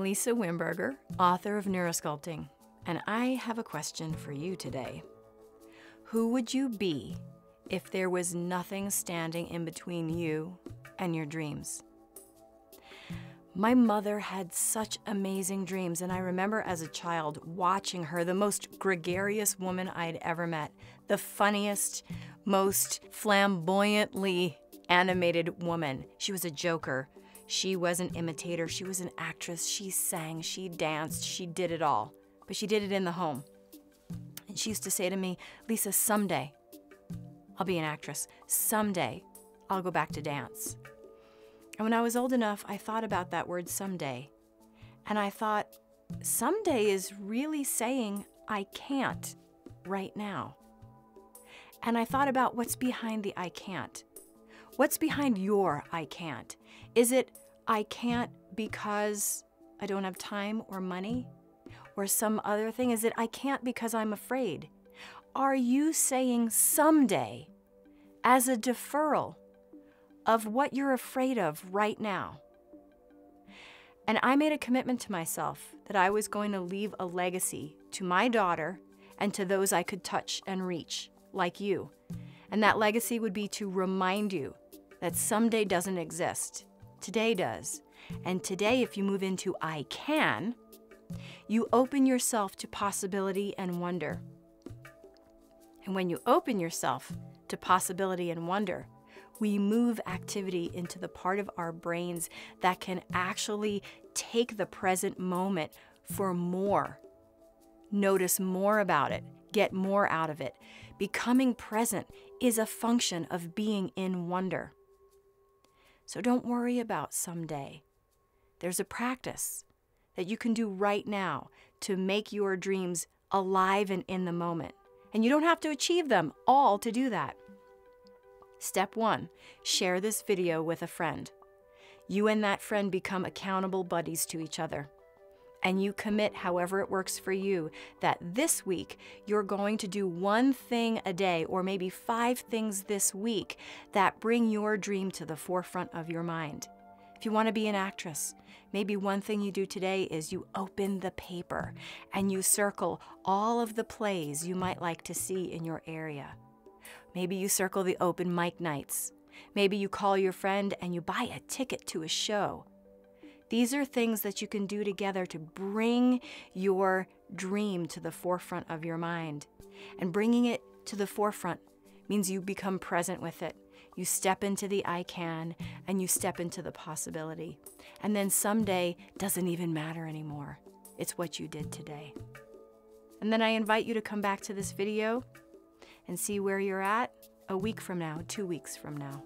Lisa Wimberger, author of Neurosculpting, and I have a question for you today. Who would you be if there was nothing standing in between you and your dreams? My mother had such amazing dreams, and I remember as a child watching her, the most gregarious woman I'd ever met, the funniest, most flamboyantly animated woman. She was a joker. She was an imitator. She was an actress. She sang. She danced. She did it all. But she did it in the home. And she used to say to me, Lisa, someday I'll be an actress. Someday I'll go back to dance. And when I was old enough, I thought about that word someday. And I thought, someday is really saying I can't right now. And I thought about what's behind the I can't. What's behind your I can't? Is it I can't because I don't have time or money? Or some other thing? Is it I can't because I'm afraid? Are you saying someday as a deferral of what you're afraid of right now. And I made a commitment to myself that I was going to leave a legacy to my daughter and to those I could touch and reach, like you. And that legacy would be to remind you that someday doesn't exist, today does. And today, if you move into I can, you open yourself to possibility and wonder. And when you open yourself to possibility and wonder, we move activity into the part of our brains that can actually take the present moment for more. Notice more about it, get more out of it. Becoming present is a function of being in wonder. So don't worry about someday. There's a practice that you can do right now to make your dreams alive and in the moment. And you don't have to achieve them all to do that. Step one share this video with a friend. You and that friend become accountable buddies to each other. And you commit, however it works for you, that this week you're going to do one thing a day, or maybe five things this week that bring your dream to the forefront of your mind. If you want to be an actress, maybe one thing you do today is you open the paper and you circle all of the plays you might like to see in your area. Maybe you circle the open mic nights. Maybe you call your friend and you buy a ticket to a show. These are things that you can do together to bring your dream to the forefront of your mind. And bringing it to the forefront means you become present with it. You step into the I can and you step into the possibility. And then someday doesn't even matter anymore. It's what you did today. And then I invite you to come back to this video and see where you're at a week from now, two weeks from now.